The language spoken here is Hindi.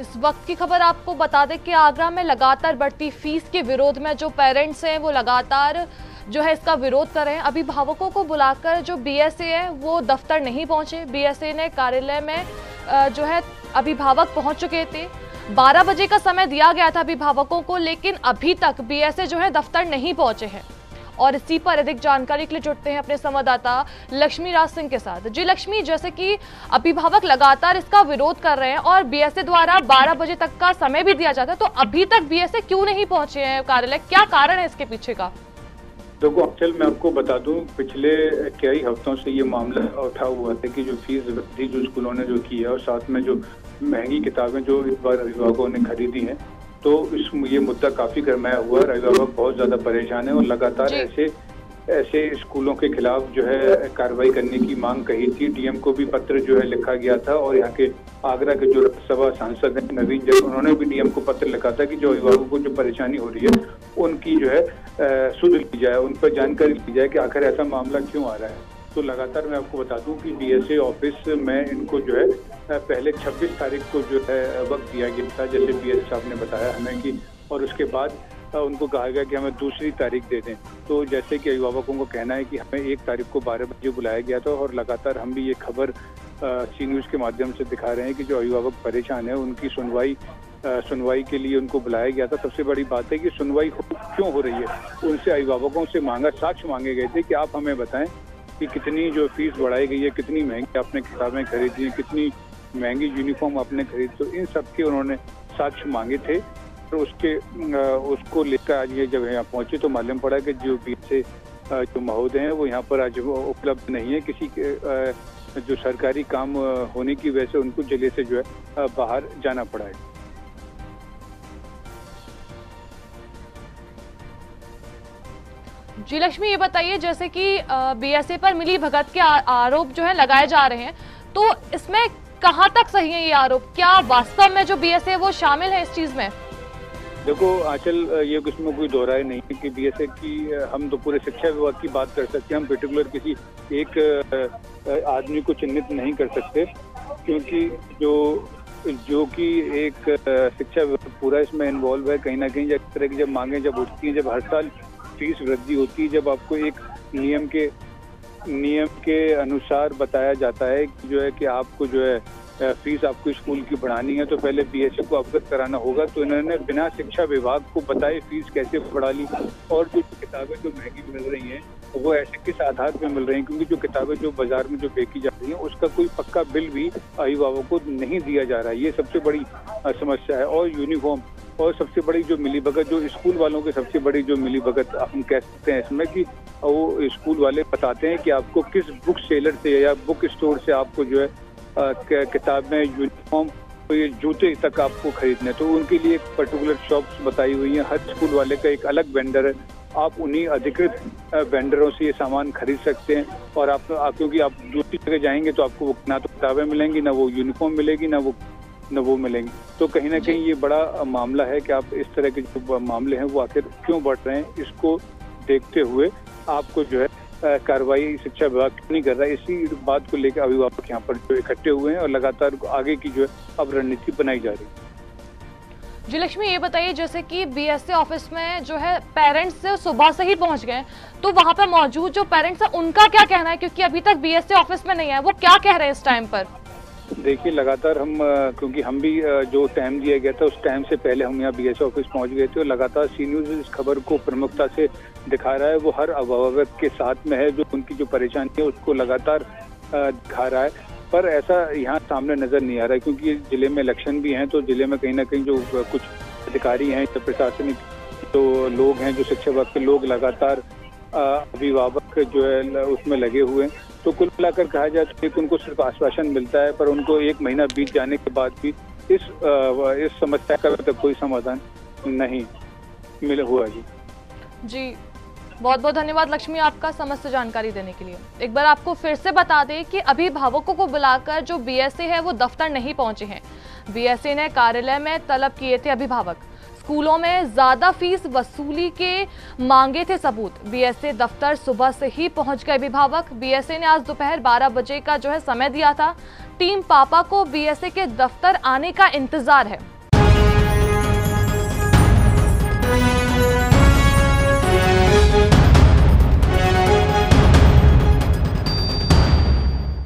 इस वक्त की खबर आपको बता दें कि आगरा में लगातार बढ़ती फ़ीस के विरोध में जो पेरेंट्स हैं, वो लगातार जो है इसका विरोध कर रहे हैं। अभिभावकों को बुलाकर जो बीएसए है, वो दफ्तर नहीं पहुँचे। बीएसए ने कार्यालय में जो है अभिभावक पहुँच चुके थे। 12 बजे का समय दिया गया था अभिभावकों को, लेकिन अभी तक बीएसए जो है दफ्तर नहीं पहुँचे हैं। और इसी पर अधिक जानकारी के लिए जुड़ते हैं अपने संवाददाता लक्ष्मी राज सिंह के साथ। जी लक्ष्मी, जैसे कि अभिभावक लगातार इसका विरोध कर रहे हैं और बीएसए द्वारा 12 बजे तक का समय भी दिया जाता है तो अभी तक बीएसए क्यों नहीं पहुँचे हैं कार्यालय? क्या कारण है इसके पीछे का? देखो अक्चल मैं आपको बता दूँ, पिछले कई हफ्तों से ये मामला उठा हुआ था कि जो फ़ीस वृद्धि जो स्कूलों ने जो की है और साथ में जो महँगी किताबें जो इस बार अभिभावकों ने खरीदी हैं तो इस ये मुद्दा काफ़ी गरमाया हुआ है अभिभावक बहुत ज़्यादा परेशान है और लगातार ऐसे ऐसे स्कूलों के खिलाफ जो है कार्रवाई करने की मांग कही थी। डीएम को भी पत्र जो है लिखा गया था और यहाँ के आगरा के जो राज्यसभा सांसद हैं नवीन जैन उन्होंने भी डीएम को पत्र लिखा था कि जो अभिभावकों को जो परेशानी हो रही है उनकी जो है सुध ली जाए उन पर जानकारी ली जाए कि आखिर ऐसा मामला क्यों आ रहा है। तो लगातार मैं आपको बता दूँ कि बीएसए ऑफ़िस में इनको जो है पहले 26 तारीख को जो है वक्त दिया गया था, जैसे बी साहब ने बताया हमें कि, और उसके बाद उनको कहा गया कि हमें दूसरी तारीख दे दें। तो जैसे कि अभिभावकों को कहना है कि हमें एक तारीख को बारह बजे बुलाया गया था और लगातार हम भी ये खबर सी न्यूज़ के माध्यम से दिखा रहे हैं कि जो अभिभावक परेशान है, उनकी सुनवाई सुनवाई के लिए उनको बुलाया गया था। सबसे बड़ी बात है कि सुनवाई क्यों हो रही है? उनसे अभिभावकों से मांगा, साक्ष्य मांगे गए थे कि आप हमें बताएँ कि कितनी जो फ़ीस बढ़ाई गई है, कितनी महँगी आपने किताबें खरीदी हैं, कितनी महँगी यूनिफॉर्म आपने खरीदी तो इन सब के उन्होंने साक्ष्य मांगे थे। तो उसके उसको लेकर आज ये जब यहाँ पहुँचे तो मालूम पड़ा कि जो बीच से जो महोदय हैं, वो यहाँ पर आज उपलब्ध नहीं है। किसी जो सरकारी काम होने की वजह से उनको ज़िले से जो है बाहर जाना पड़ा है। जी लक्ष्मी, ये बताइए, जैसे कि बीएसए पर मिली भगत के आरोप जो है लगाए जा रहे हैं तो इसमें कहाँ तक सही है ये आरोप? क्या वास्तव में जो बीएसए वो शामिल है इस चीज़ में? देखो आंचल ये इसमें कोई दोहराए नहीं है कि बीएसए की हम तो पूरे शिक्षा विभाग की बात कर सकते हैं, हम पर्टिकुलर किसी एक आदमी को चिन्हित नहीं कर सकते, क्योंकि जो जो कि एक शिक्षा विभाग पूरा इसमें इन्वॉल्व है, कहीं ना कहीं जब तरह की जब मांगे जब उठती हैं, जब हर साल फ़ीस वृद्धि होती है जब आपको एक नियम के नियम के अनुसार बताया जाता है कि जो है कि आपको जो है फ़ीस आपको स्कूल की बढ़ानी है तो पहले बीएसए को अवगत कराना होगा। तो इन्होंने बिना शिक्षा विभाग को बताए फ़ीस कैसे बढ़ा ली और जो किताबें जो महँगी मिल रही हैं, वो ऐसे किस आधार पे मिल रही हैं? क्योंकि जो किताबें जो बाज़ार में जो बेची जा रही हैं, उसका कोई पक्का बिल भी अभिभावकों को नहीं दिया जा रहा है। ये सबसे बड़ी समस्या है। और यूनिफॉर्म और सबसे बड़ी जो मिली भगत, जो स्कूल वालों की सबसे बड़ी जो मिली भगत, हम कह सकते हैं इसमें कि वो स्कूल वाले बताते हैं कि आपको किस बुक सेलर से या बुक स्टोर से आपको जो है किताबें यूनिफॉर्म तो ये जूते तक आपको खरीदने तो उनके लिए एक पर्टिकुलर शॉप्स बताई हुई हैं। हर स्कूल वाले का एक अलग वेंडर है। आप उन्हीं अधिकृत वेंडरों से ये सामान खरीद सकते हैं और आप क्योंकि आप दूसरी जगह जाएँगे तो आपको ना तो किताबें मिलेंगी, ना वो यूनिफॉर्म मिलेगी, ना वो न वो मिलेंगे। तो कहीं ना कहीं ये बड़ा मामला है कि आप इस तरह के जो मामले हैं वो आखिर क्यों बढ़ रहे हैं इसको देखते हुए आपको जो है कार्रवाई शिक्षा विभाग नहीं कर रहा है। इसी बात को लेकर अभिभावक यहाँ पर जो इकट्ठे हुए हैं और लगातार आगे की जो है अब रणनीति बनाई जा रही है। जी लक्ष्मी ये बताइए जैसे कि बीएसए ऑफ़िस में जो है पेरेंट्स सुबह से ही पहुँच गए तो वहाँ पर मौजूद जो पेरेंट्स है उनका क्या कहना है? क्योंकि अभी तक बीएसए ऑफ़िस में नहीं है वो क्या कह रहे हैं इस टाइम पर? देखिए, लगातार हम क्योंकि हम भी जो टाइम दिया गया था, उस टाइम से पहले हम यहाँ बी ऑफ़िस पहुँच गए थे और लगातार सी न्यूज़ इस खबर को प्रमुखता से दिखा रहा है। वो हर अभिभावक के साथ में है, जो उनकी जो परेशानी है, उसको लगातार दिखा रहा है। पर ऐसा यहाँ सामने नज़र नहीं आ रहा है, क्योंकि ज़िले में इलेक्शन भी हैं तो ज़िले में कहीं ना कहीं जो कुछ अधिकारी हैं, जो प्रशासनिक जो लोग हैं, जो शिक्षा वर्ग के लोग लगातार अभिभावक जो है उसमें लगे हुए हैं। तो कुल मिलाकर कहा जाए तो एक उनको सिर्फ़ आश्वासन मिलता है, पर उनको एक महीना बीत जाने के बाद भी इस इस समस्या का तक कोई समाधान नहीं मिल हुआ जी जी बहुत बहुत धन्यवाद लक्ष्मी आपका समस्त जानकारी देने के लिए। एक बार आपको फिर से बता दें कि अभिभावकों को बुलाकर जो बीएसए है वो दफ्तर नहीं पहुँचे हैं। बीएसए ने कार्यालय में तलब किए थे अभिभावक। स्कूलों में ज़्यादा फ़ीस वसूली के मांगे थे सबूत। बीएसए दफ्तर सुबह से ही पहुँच गए अभिभावक। बीएसए ने आज दोपहर 12 बजे का जो है समय दिया था। टीम पापा को बीएसए के दफ्तर आने का इंतज़ार है।